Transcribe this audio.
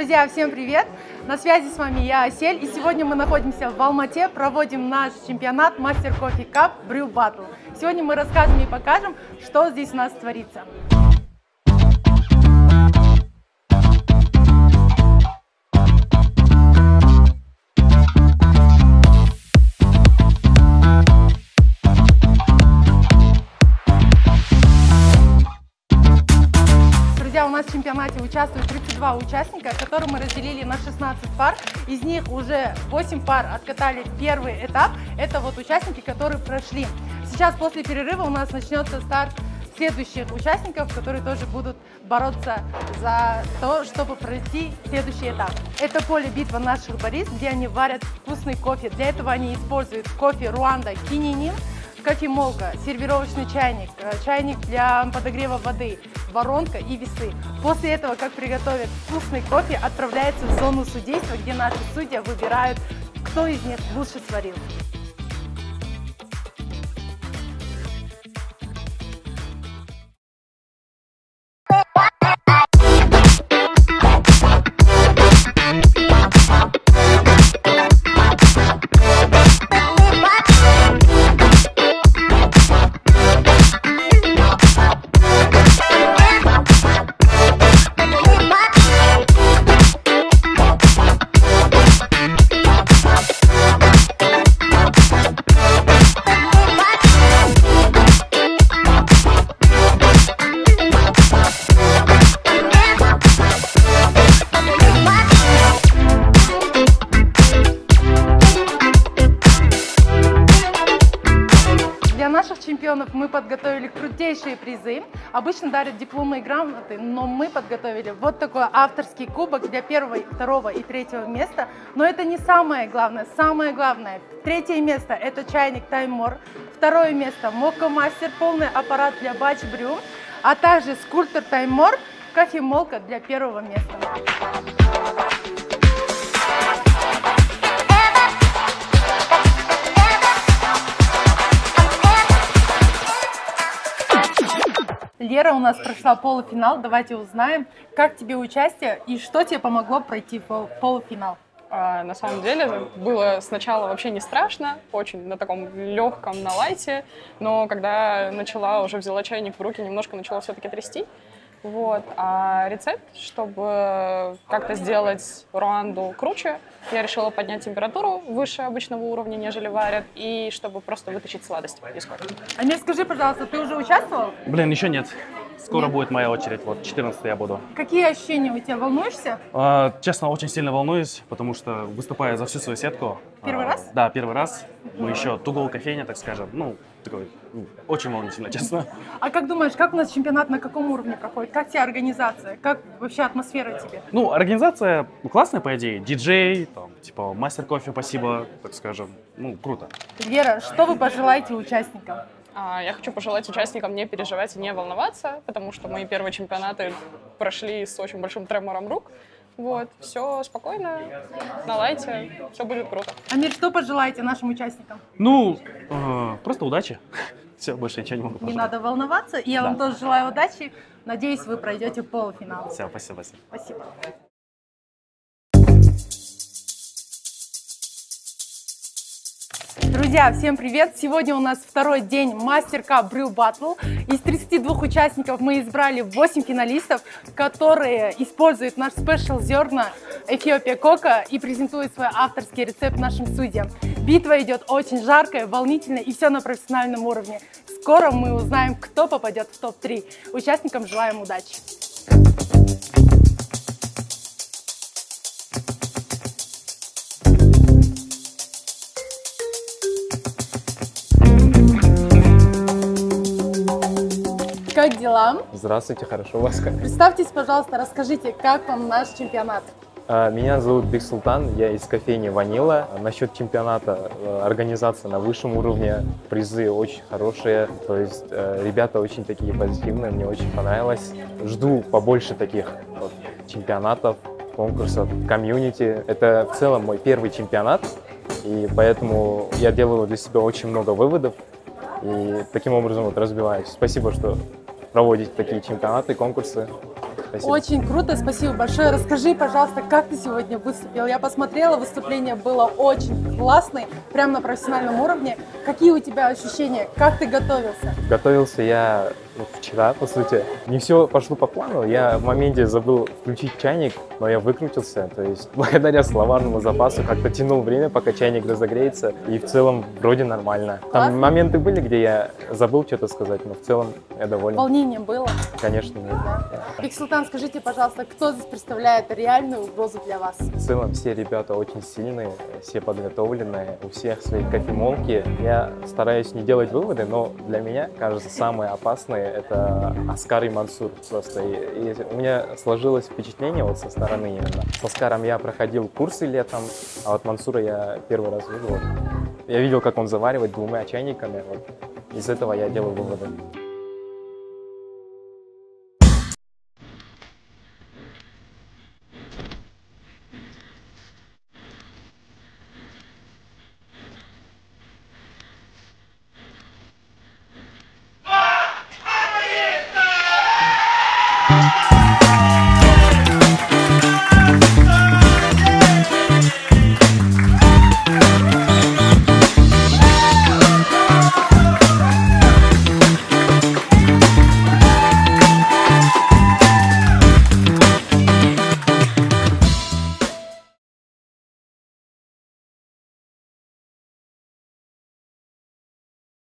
Друзья, всем привет! На связи с вами я, Асель, и сегодня мы находимся в Алмате, проводим наш чемпионат Мастер Кофе Кап Брю Баттл. Сегодня мы расскажем и покажем, что здесь у нас творится. Чемпионате участвуют 32 участника, которые мы разделили на 16 пар. Из них уже 8 пар откатали первый этап. Это вот участники, которые прошли. Сейчас после перерыва у нас начнется старт следующих участников, которые тоже будут бороться за то, чтобы пройти следующий этап. Это поле битва наших барист, где они варят вкусный кофе. Для этого они используют кофе Руанда Кининин, кофемолка, сервировочный чайник, э, чайник для подогрева воды, воронка и весы. После этого, как приготовят вкусный кофе, отправляется в зону судейства, где наши судьи выбирают, кто из них лучше сварил. Чемпионов мы подготовили крутейшие призы. Обычно дарят дипломы и грамоты, но мы подготовили вот такой авторский кубок для первого, второго и третьего места. Но это не самое главное. Самое главное, третье место – это чайник Таймор. Второе место – Мока Мастер, полный аппарат для бач брю, а также скульптор Таймор, кофемолка для первого места. Лера у нас прошла полуфинал. Давайте узнаем, как тебе участие и что тебе помогло пройти полуфинал. А, на самом деле было сначала вообще не страшно, очень на таком легком, на лайте, но когда начала, уже взяла чайник в руки, немножко начала все-таки трясти. Вот. А рецепт, чтобы как-то сделать руанду круче, я решила поднять температуру выше обычного уровня, нежели варят, и чтобы просто вытащить сладость из кофе. Амир, скажи, пожалуйста, ты уже участвовал? Блин, еще нет. Скоро Нет? будет моя очередь, вот 14 я буду. Какие ощущения у тебя? Волнуешься? А, честно, очень сильно волнуюсь, потому что выступаю за всю свою сетку. Первый А, раз? Да, первый раз. Мы еще тугол кофейня, так скажем. Ну, такой, ну, очень волнительно, честно. А как думаешь, как у нас чемпионат на каком уровне проходит? Как тебе организация? Как вообще атмосфера тебе? Ну, организация классная, по идее. Диджей, там, типа, мастер кофе, спасибо, так скажем. Ну, круто. Вера, что вы пожелаете участникам? А, Я хочу пожелать участникам не переживать и не волноваться, потому что мои первые чемпионаты прошли с очень большим тремором рук. Вот, все спокойно, на лайте, все будет круто. Амир, что пожелаете нашим участникам? Ну, э, просто удачи. Все, больше ничего не могу Не пожелать. надо волноваться. И я Да. вам тоже желаю удачи. Надеюсь, вы пройдете полуфинал. Все, спасибо. спасибо. Спасибо. Друзья, всем привет! Сегодня у нас второй день Мастер Cup Brew Battle. Из 32 участников мы избрали 8 финалистов, которые используют наш спешл зерна Эфиопия Кока и презентуют свой авторский рецепт нашим судьям. Битва идет очень жаркая, волнительная и все на профессиональном уровне. Скоро мы узнаем, кто попадет в топ-3. Участникам желаем удачи! Как дела? Здравствуйте, хорошо у вас как? Представьтесь, пожалуйста, расскажите, как вам наш чемпионат? А, Меня зовут Биг Султан, я из кофейни Ванила. Насчет чемпионата, э, организация на высшем уровне, призы очень хорошие, то есть э, ребята очень такие позитивные, мне очень понравилось. Жду побольше таких вот чемпионатов, конкурсов, комьюнити. Это в целом мой первый чемпионат, и поэтому я делаю для себя очень много выводов, и таким образом вот разбиваюсь. Спасибо, что проводите такие чемпионаты, конкурсы. Спасибо. Очень круто, спасибо большое. Расскажи, пожалуйста, как ты сегодня выступил? Я посмотрела, выступление было очень классное, прямо на профессиональном уровне. Какие у тебя ощущения? Как ты готовился? Готовился я ну, вчера, по сути. Не все пошло по плану. Я в моменте забыл включить чайник, но я выкрутился. То есть благодаря словарному запасу как-то тянул время, пока чайник разогреется. И в целом вроде нормально. Там Классно. моменты были, где я забыл что-то сказать, но в целом я доволен. Волнение было? Конечно, нет. Да. Бексултан, скажите, пожалуйста, кто здесь представляет реальную угрозу для вас? В целом все ребята очень сильные, все подготовленные, у всех свои кофемолки. Я стараюсь не делать выводы, но для меня, кажется, самые опасные это Аскар и Мансур. Просто и, и у меня сложилось впечатление вот со стороны именно. С Аскаром я проходил курсы летом, а вот Мансура я первый раз видел. Я видел, как он заваривает двумя чайниками. Вот. Из этого я делаю выводы.